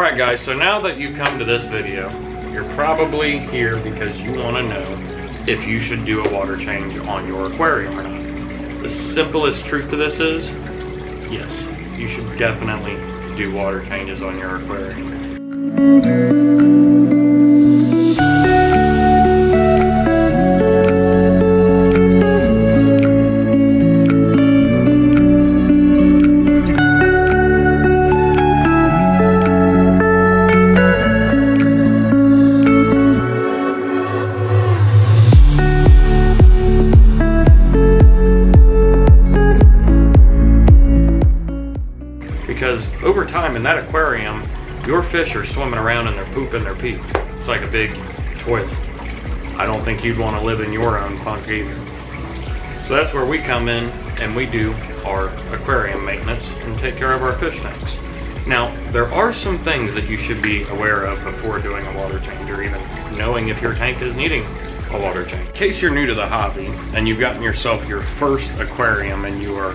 Alright guys, so now that you come to this video, you're probably here because you want to know if you should do a water change on your aquarium or not. The simplest truth to this is, yes, you should definitely do water changes on your aquarium. Time in that aquarium, your fish are swimming around and they're pooping their pee. It's like a big toilet. I don't think you'd want to live in your own funk either. So that's where we come in and we do our aquarium maintenance and take care of our fish tanks. Now, there are some things that you should be aware of before doing a water change or even knowing if your tank is needing a water change. In case you're new to the hobby and you've gotten yourself your first aquarium and you are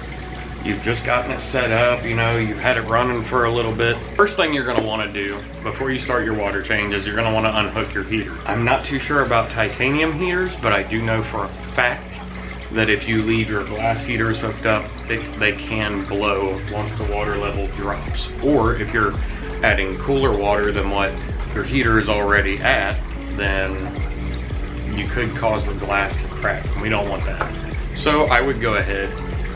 you've just gotten it set up, you know, you've had it running for a little bit. First thing you're gonna wanna do before you start your water change is you're gonna wanna unhook your heater. I'm not too sure about titanium heaters, but I do know for a fact that if you leave your glass heaters hooked up, they, they can blow once the water level drops. Or if you're adding cooler water than what your heater is already at, then you could cause the glass to crack. We don't want that. So I would go ahead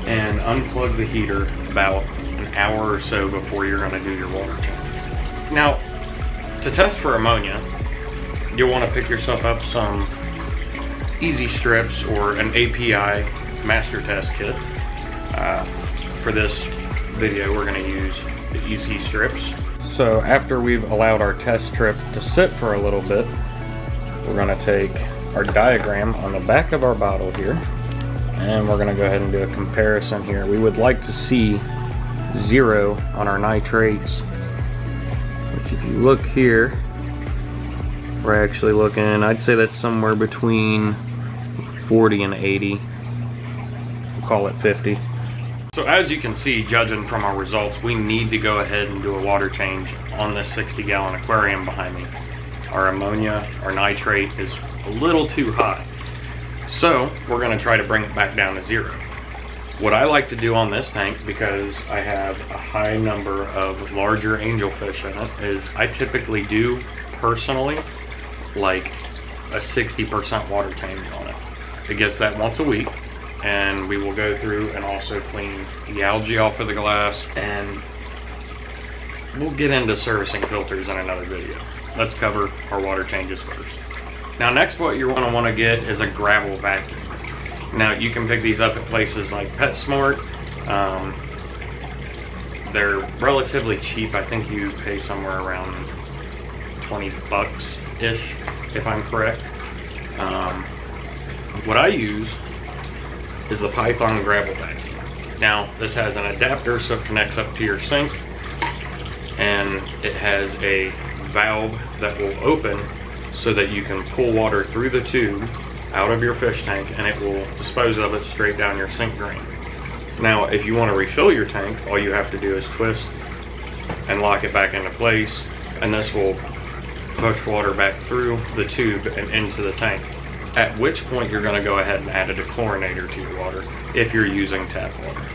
and unplug the heater about an hour or so before you're going to do your water change. Now, to test for ammonia, you'll want to pick yourself up some easy strips or an API master test kit. Uh, for this video, we're going to use the easy strips. So after we've allowed our test strip to sit for a little bit, we're going to take our diagram on the back of our bottle here and we're going to go ahead and do a comparison here. We would like to see zero on our nitrates, which if you look here, we're actually looking, I'd say that's somewhere between 40 and 80. We'll call it 50. So as you can see, judging from our results, we need to go ahead and do a water change on this 60 gallon aquarium behind me. Our ammonia, our nitrate is a little too high. So we're gonna try to bring it back down to zero. What I like to do on this tank, because I have a high number of larger angelfish in it, is I typically do personally like a 60% water change on it. It gets that once a week and we will go through and also clean the algae off of the glass and we'll get into servicing filters in another video. Let's cover our water changes first. Now next what you're gonna wanna get is a gravel vacuum. Now you can pick these up at places like PetSmart. Um, they're relatively cheap. I think you pay somewhere around 20 bucks-ish, if I'm correct. Um, what I use is the Python gravel vacuum. Now this has an adapter so it connects up to your sink and it has a valve that will open so that you can pull water through the tube out of your fish tank and it will dispose of it straight down your sink drain. Now, if you want to refill your tank, all you have to do is twist and lock it back into place and this will push water back through the tube and into the tank. At which point you're going to go ahead and add a dechlorinator to your water if you're using tap water.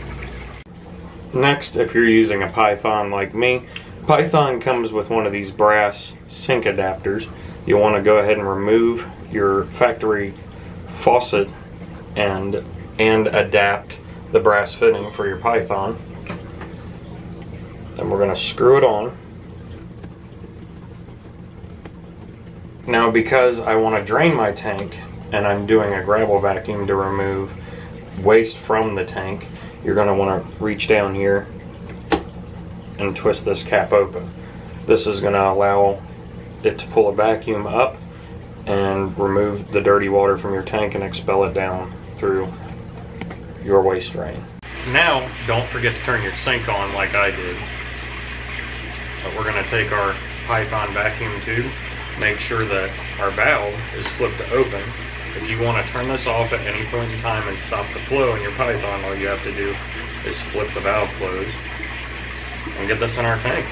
Next, if you're using a Python like me, Python comes with one of these brass sink adapters you'll want to go ahead and remove your factory faucet and and adapt the brass fitting for your python. Then we're going to screw it on. Now because I want to drain my tank and I'm doing a gravel vacuum to remove waste from the tank you're going to want to reach down here and twist this cap open. This is going to allow it to pull a vacuum up and remove the dirty water from your tank and expel it down through your waste drain. Now, don't forget to turn your sink on like I did. But we're going to take our Python vacuum tube, make sure that our valve is flipped open. If you want to turn this off at any point in time and stop the flow in your Python, all you have to do is flip the valve closed and get this in our tank.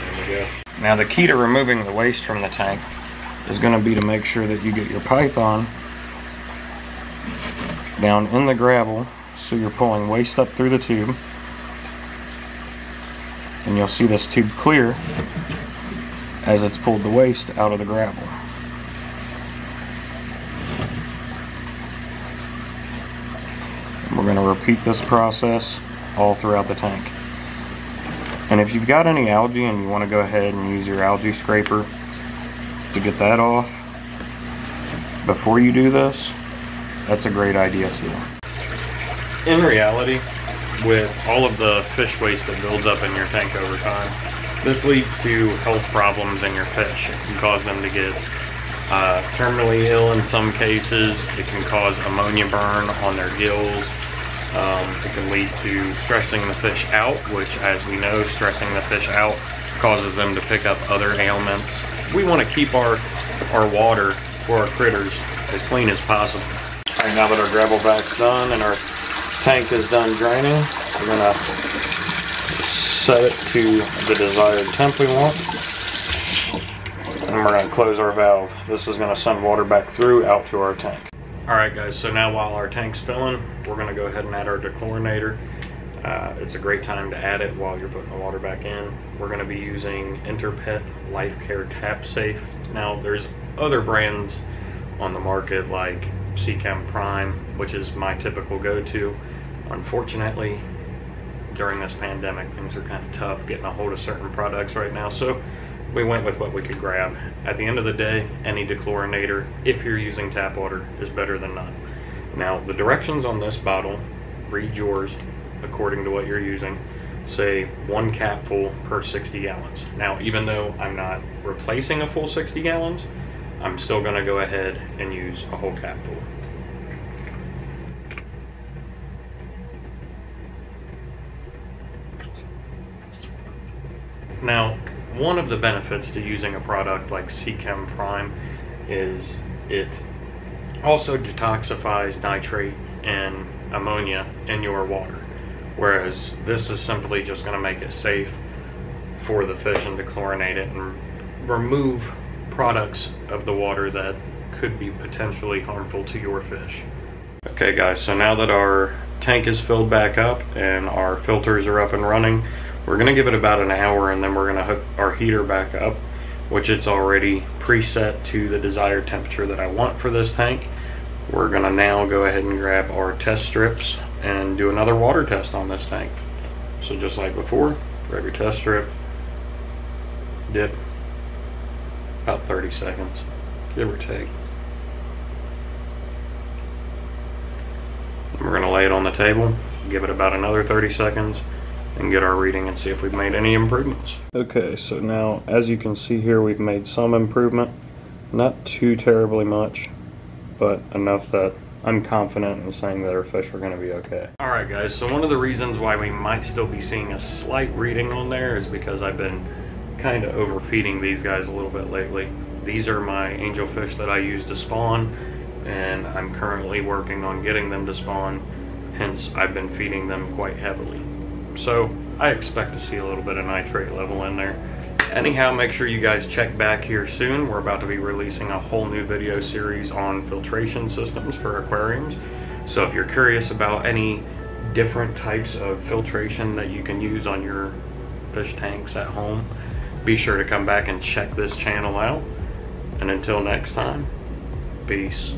There we go. Now the key to removing the waste from the tank is going to be to make sure that you get your python down in the gravel so you're pulling waste up through the tube and you'll see this tube clear as it's pulled the waste out of the gravel. And we're going to repeat this process all throughout the tank. And if you've got any algae and you want to go ahead and use your algae scraper to get that off before you do this, that's a great idea too. In reality, with all of the fish waste that builds up in your tank over time, this leads to health problems in your fish. It can cause them to get uh, terminally ill in some cases. It can cause ammonia burn on their gills. Um, it can lead to stressing the fish out, which, as we know, stressing the fish out causes them to pick up other ailments. We want to keep our, our water for our critters as clean as possible. All right, now that our gravel vac's done and our tank is done draining, we're gonna set it to the desired temp we want. And we're gonna close our valve. This is gonna send water back through out to our tank. All right guys, so now while our tank's filling, we're gonna go ahead and add our dechlorinator. Uh, it's a great time to add it while you're putting the water back in. We're gonna be using Interpet Life Care Tap Safe. Now there's other brands on the market like Seachem Prime, which is my typical go-to. Unfortunately, during this pandemic, things are kind of tough getting a hold of certain products right now. So we went with what we could grab. At the end of the day, any dechlorinator, if you're using tap water, is better than none. Now, the directions on this bottle, read yours according to what you're using, say one capful per 60 gallons. Now, even though I'm not replacing a full 60 gallons, I'm still going to go ahead and use a whole capful. Now, one of the benefits to using a product like Seachem Prime is it also detoxifies nitrate and ammonia in your water. Whereas this is simply just going to make it safe for the fish and to chlorinate it and remove products of the water that could be potentially harmful to your fish. Okay guys, so now that our tank is filled back up and our filters are up and running, we're gonna give it about an hour and then we're gonna hook our heater back up, which it's already preset to the desired temperature that I want for this tank. We're gonna now go ahead and grab our test strips and do another water test on this tank. So just like before, grab your test strip, dip, about 30 seconds, give or take. We're gonna lay it on the table, give it about another 30 seconds, and get our reading and see if we've made any improvements. Okay, so now as you can see here, we've made some improvement. Not too terribly much, but enough that I'm confident in saying that our fish are going to be okay. Alright guys, so one of the reasons why we might still be seeing a slight reading on there is because I've been kind of overfeeding these guys a little bit lately. These are my angelfish that I use to spawn, and I'm currently working on getting them to spawn, hence I've been feeding them quite heavily. So I expect to see a little bit of nitrate level in there. Anyhow, make sure you guys check back here soon. We're about to be releasing a whole new video series on filtration systems for aquariums. So if you're curious about any different types of filtration that you can use on your fish tanks at home, be sure to come back and check this channel out. And until next time, peace.